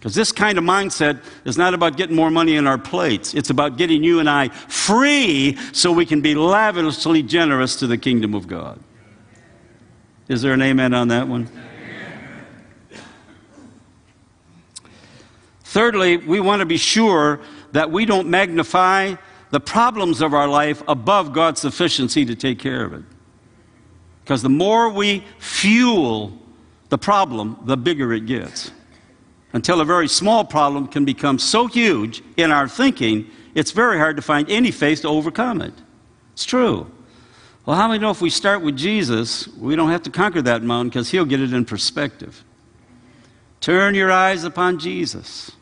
B: Because this kind of mindset is not about getting more money in our plates. It's about getting you and I free so we can be lavishly generous to the kingdom of God. Is there an amen on that one? Thirdly, we want to be sure that we don't magnify the problems of our life above God's sufficiency to take care of it. Because the more we fuel the problem, the bigger it gets. Until a very small problem can become so huge in our thinking, it's very hard to find any faith to overcome it. It's true. Well, how many know if we start with Jesus, we don't have to conquer that mountain because he'll get it in perspective? Turn your eyes upon Jesus.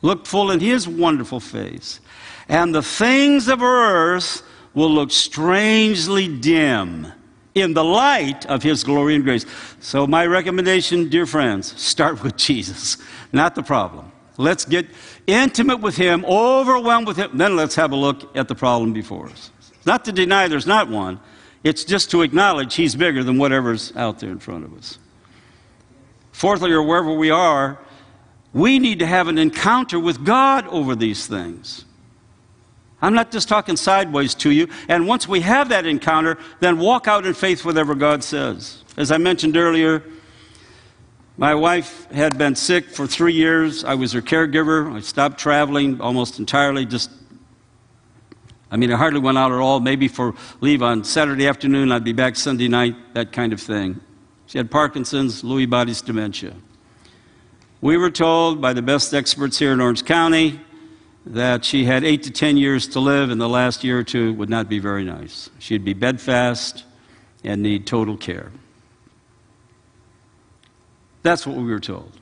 B: Look full in his wonderful face. And the things of earth will look strangely dim in the light of his glory and grace. So, my recommendation, dear friends, start with Jesus, not the problem. Let's get intimate with him, overwhelmed with him, then let's have a look at the problem before us. Not to deny there's not one, it's just to acknowledge he's bigger than whatever's out there in front of us. Fourthly, or wherever we are, we need to have an encounter with God over these things. I'm not just talking sideways to you. And once we have that encounter, then walk out in faith whatever God says. As I mentioned earlier, my wife had been sick for three years. I was her caregiver. I stopped traveling almost entirely. Just, I mean, I hardly went out at all. Maybe for leave on Saturday afternoon, I'd be back Sunday night, that kind of thing. She had Parkinson's, Lewy body's dementia. We were told by the best experts here in Orange County that she had eight to ten years to live, and the last year or two would not be very nice. She'd be bedfast and need total care. That's what we were told.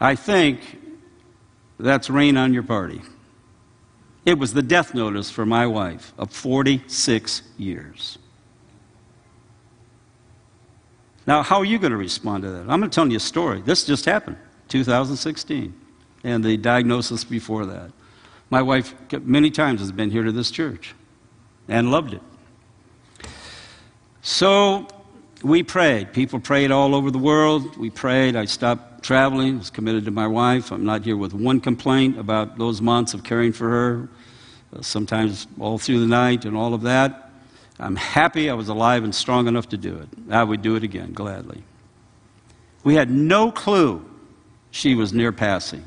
B: I think that's rain on your party. It was the death notice for my wife of 46 years. Now, how are you going to respond to that? I'm going to tell you a story. This just happened, 2016, and the diagnosis before that. My wife, many times, has been here to this church and loved it. So we prayed. People prayed all over the world. We prayed. I stopped traveling, was committed to my wife. I'm not here with one complaint about those months of caring for her, uh, sometimes all through the night and all of that. I'm happy I was alive and strong enough to do it. I would do it again, gladly. We had no clue she was near passing.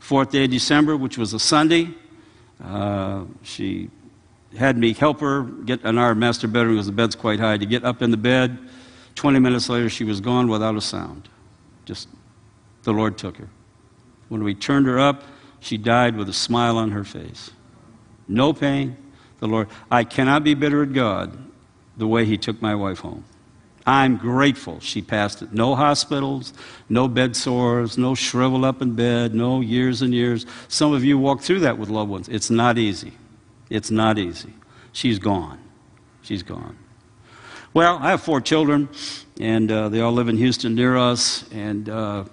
B: Fourth day of December, which was a Sunday, uh, she had me help her get in our master bedroom because the bed's quite high to get up in the bed. 20 minutes later, she was gone without a sound. Just the Lord took her. When we turned her up, she died with a smile on her face. No pain, the Lord. I cannot be bitter at God the way He took my wife home. I'm grateful she passed it. No hospitals, no bed sores, no shrivel up in bed, no years and years. Some of you walk through that with loved ones. It's not easy. It's not easy. She's gone. She's gone. Well, I have four children, and uh, they all live in Houston near us. And uh,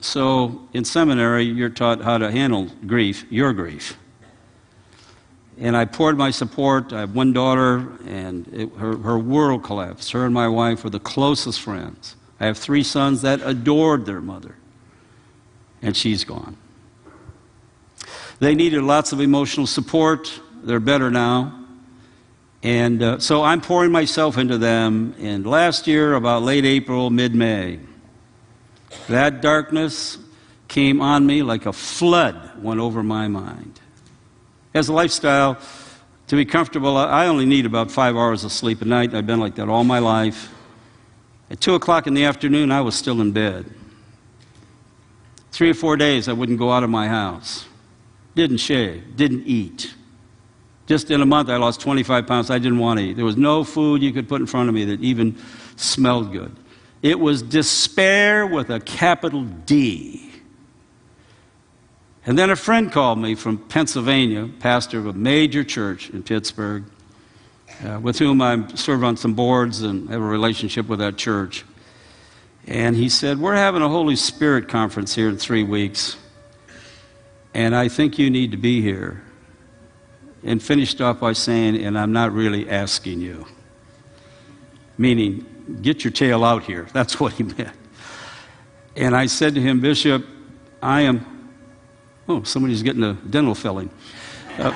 B: so in seminary, you're taught how to handle grief, your grief. And I poured my support. I have one daughter, and it, her, her world collapsed. Her and my wife were the closest friends. I have three sons that adored their mother, and she's gone. They needed lots of emotional support. They're better now. And uh, so I'm pouring myself into them. And last year, about late April, mid May, that darkness came on me like a flood went over my mind. As a lifestyle, to be comfortable, I only need about five hours of sleep a night. I've been like that all my life. At 2 o'clock in the afternoon, I was still in bed. Three or four days, I wouldn't go out of my house. Didn't shave, didn't eat. Just in a month, I lost 25 pounds. I didn't want to eat. There was no food you could put in front of me that even smelled good. It was despair with a capital D. And then a friend called me from Pennsylvania, pastor of a major church in Pittsburgh, uh, with whom I serve on some boards and have a relationship with that church. And he said, We're having a Holy Spirit conference here in three weeks, and I think you need to be here. And finished off by saying, And I'm not really asking you. Meaning, get your tail out here. (laughs) That's what he meant. And I said to him, Bishop, I am. Oh, somebody's getting a dental filling. Uh,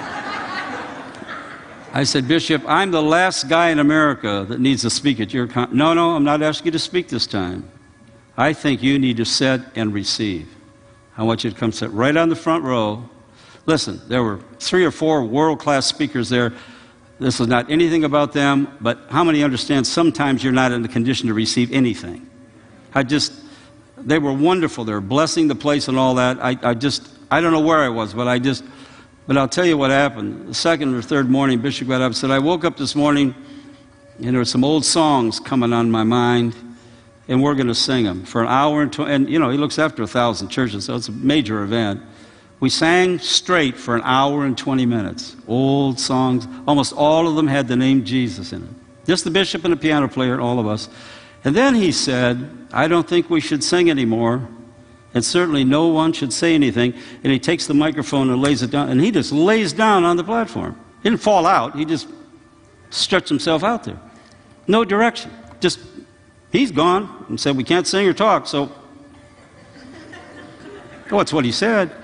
B: I said, Bishop, I'm the last guy in America that needs to speak at your con. No, no, I'm not asking you to speak this time. I think you need to sit and receive. I want you to come sit right on the front row. Listen, there were three or four world class speakers there. This is not anything about them, but how many understand sometimes you're not in the condition to receive anything? I just, they were wonderful. They were blessing the place and all that. I, I just, I don't know where I was, but I just, but I'll tell you what happened. The second or third morning, Bishop got up and said, I woke up this morning and there were some old songs coming on my mind, and we're going to sing them for an hour and, tw- and you know, he looks after a thousand churches, so it's a major event. We sang straight for an hour and 20 minutes. Old songs. Almost all of them had the name Jesus in it. Just the bishop and the piano player, all of us. And then he said, I don't think we should sing anymore. And certainly no one should say anything. And he takes the microphone and lays it down. And he just lays down on the platform. He didn't fall out. He just stretched himself out there. No direction. Just, he's gone and said, We can't sing or talk. So, oh, that's what he said.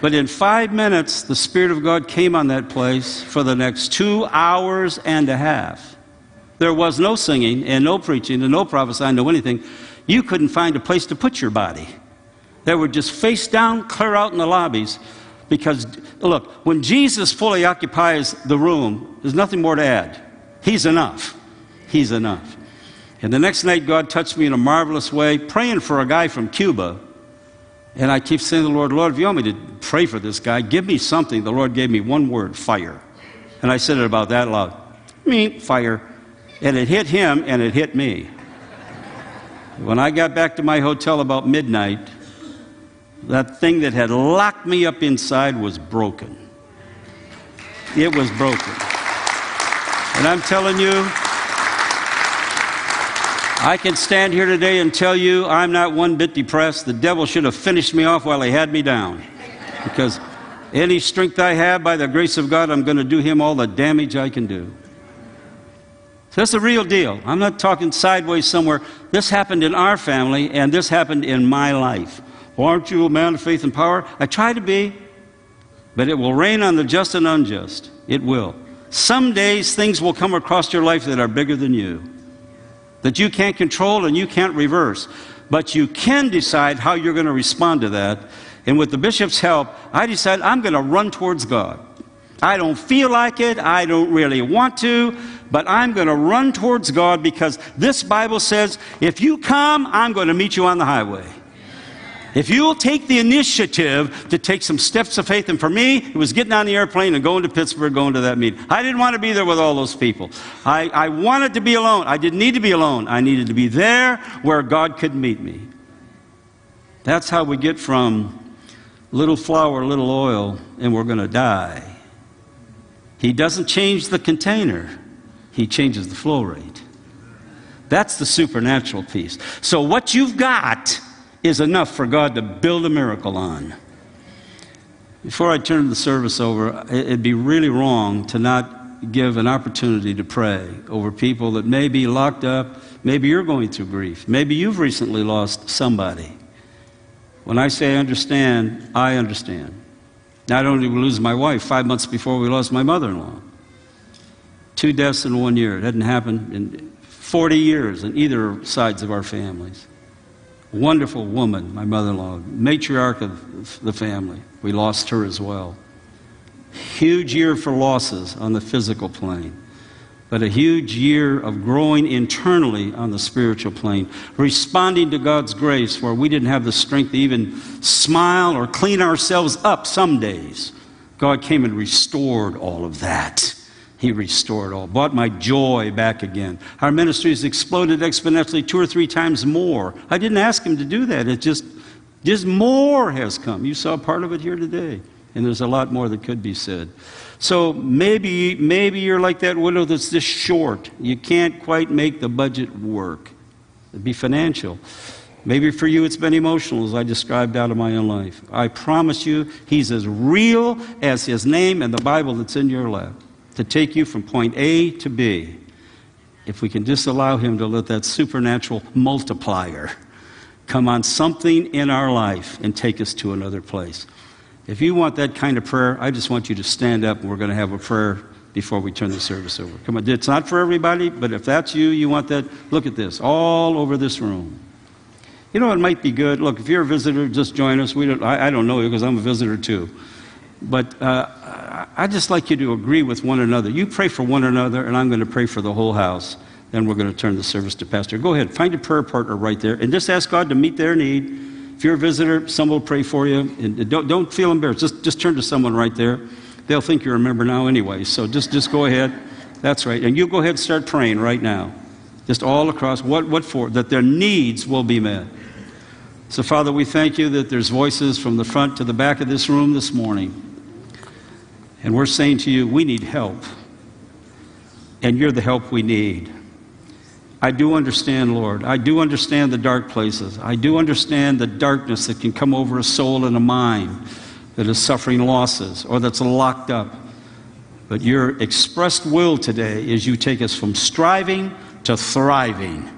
B: But in five minutes, the Spirit of God came on that place for the next two hours and a half. There was no singing and no preaching and no prophesying, no anything. You couldn't find a place to put your body. They were just face down, clear out in the lobbies. Because, look, when Jesus fully occupies the room, there's nothing more to add. He's enough. He's enough. And the next night, God touched me in a marvelous way, praying for a guy from Cuba. And I keep saying to the Lord, Lord, if you want me to pray for this guy, give me something. The Lord gave me one word fire. And I said it about that loud. Me, fire. And it hit him and it hit me. When I got back to my hotel about midnight, that thing that had locked me up inside was broken. It was broken. And I'm telling you, I can stand here today and tell you I'm not one bit depressed. The devil should have finished me off while he had me down. Because any strength I have, by the grace of God, I'm going to do him all the damage I can do. So that's the real deal. I'm not talking sideways somewhere. This happened in our family, and this happened in my life. Aren't you a man of faith and power? I try to be, but it will rain on the just and unjust. It will. Some days things will come across your life that are bigger than you, that you can't control and you can't reverse. But you can decide how you're going to respond to that. And with the bishop's help, I decided I'm going to run towards God. I don't feel like it. I don't really want to, but I'm going to run towards God because this Bible says, if you come, I'm going to meet you on the highway. If you'll take the initiative to take some steps of faith, and for me, it was getting on the airplane and going to Pittsburgh, going to that meeting. I didn't want to be there with all those people. I, I wanted to be alone. I didn't need to be alone. I needed to be there where God could meet me. That's how we get from little flour, little oil, and we're going to die. He doesn't change the container, He changes the flow rate. That's the supernatural piece. So, what you've got is enough for God to build a miracle on. Before I turn the service over, it- it'd be really wrong to not give an opportunity to pray over people that may be locked up. Maybe you're going through grief. Maybe you've recently lost somebody. When I say I understand, I understand. Not only did we lose my wife five months before we lost my mother in law, two deaths in one year. It hadn't happened in 40 years in either sides of our families. Wonderful woman, my mother in law, matriarch of the family. We lost her as well. Huge year for losses on the physical plane, but a huge year of growing internally on the spiritual plane, responding to God's grace where we didn't have the strength to even smile or clean ourselves up some days. God came and restored all of that. He restored all, brought my joy back again. Our ministry has exploded exponentially two or three times more. I didn't ask him to do that. It just, just more has come. You saw part of it here today, and there's a lot more that could be said. So maybe, maybe you're like that widow that's just short. You can't quite make the budget work. It'd be financial. Maybe for you it's been emotional, as I described out of my own life. I promise you, he's as real as his name and the Bible that's in your lap to take you from point A to B. If we can just allow him to let that supernatural multiplier come on something in our life and take us to another place. If you want that kind of prayer, I just want you to stand up and we're going to have a prayer before we turn the service over. Come on, it's not for everybody, but if that's you, you want that, look at this, all over this room. You know, it might be good. Look, if you're a visitor, just join us. We don't, I, I don't know you because I'm a visitor too. But uh, I'd just like you to agree with one another. You pray for one another, and I'm going to pray for the whole house. Then we're going to turn the service to Pastor. Go ahead, find a prayer partner right there, and just ask God to meet their need. If you're a visitor, someone will pray for you. And don't, don't feel embarrassed. Just, just turn to someone right there. They'll think you're a member now anyway. So just, just go ahead. That's right. And you go ahead and start praying right now. Just all across. What, what for? That their needs will be met. So, Father, we thank you that there's voices from the front to the back of this room this morning. And we're saying to you, we need help. And you're the help we need. I do understand, Lord. I do understand the dark places. I do understand the darkness that can come over a soul and a mind that is suffering losses or that's locked up. But your expressed will today is you take us from striving to thriving.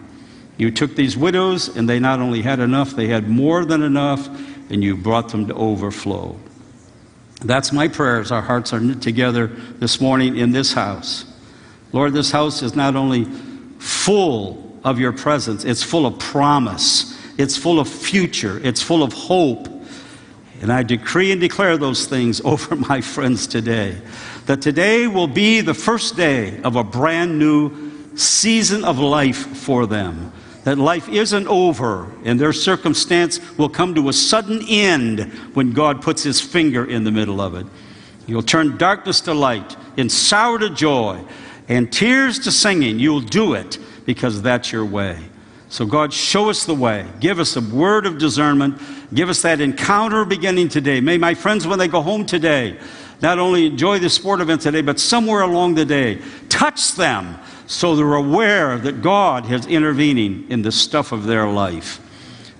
B: You took these widows, and they not only had enough, they had more than enough, and you brought them to overflow. That's my prayer as our hearts are knit together this morning in this house. Lord, this house is not only full of your presence, it's full of promise, it's full of future, it's full of hope. And I decree and declare those things (laughs) over my friends today. That today will be the first day of a brand new season of life for them. That life isn't over and their circumstance will come to a sudden end when God puts his finger in the middle of it. You'll turn darkness to light and sorrow to joy and tears to singing. You'll do it because that's your way. So, God, show us the way. Give us a word of discernment. Give us that encounter beginning today. May my friends, when they go home today, not only enjoy the sport event today, but somewhere along the day, touch them so they're aware that God is intervening in the stuff of their life.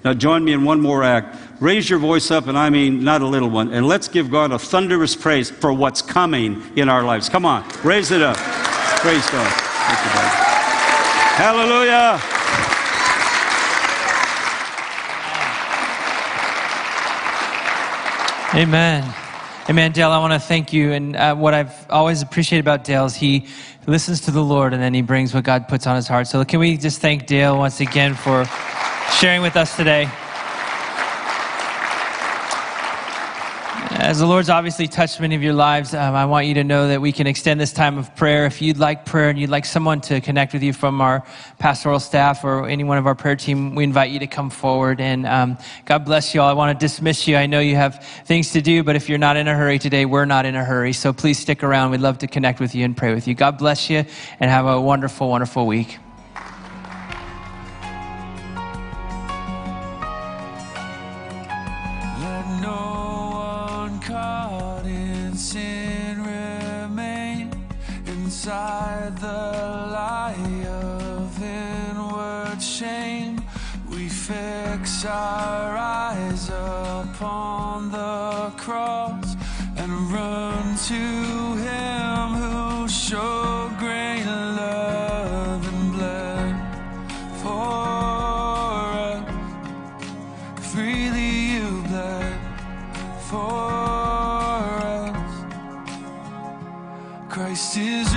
B: Now, join me in one more act. Raise your voice up, and I mean not a little one, and let's give God a thunderous praise for what's coming in our lives. Come on, raise it up. Praise God. You, God. Hallelujah.
A: Amen. Amen. Dale, I want to thank you. And uh, what I've always appreciated about Dale is he listens to the Lord and then he brings what God puts on his heart. So can we just thank Dale once again for sharing with us today? As the Lord's obviously touched many of your lives, um, I want you to know that we can extend this time of prayer. If you'd like prayer and you'd like someone to connect with you from our pastoral staff or any one of our prayer team, we invite you to come forward. And um, God bless you all. I want to dismiss you. I know you have things to do, but if you're not in a hurry today, we're not in a hurry. So please stick around. We'd love to connect with you and pray with you. God bless you and have a wonderful, wonderful week.
E: Our eyes upon the cross and run to Him who showed great love and bled for us. Freely you bled for us. Christ is